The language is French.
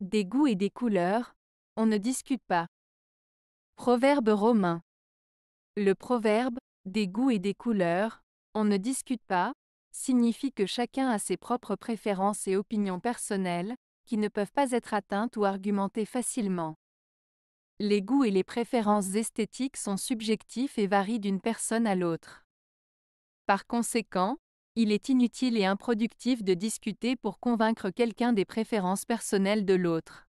des goûts et des couleurs, on ne discute pas. Proverbe romain. Le proverbe, des goûts et des couleurs, on ne discute pas, signifie que chacun a ses propres préférences et opinions personnelles, qui ne peuvent pas être atteintes ou argumentées facilement. Les goûts et les préférences esthétiques sont subjectifs et varient d'une personne à l'autre. Par conséquent, il est inutile et improductif de discuter pour convaincre quelqu'un des préférences personnelles de l'autre.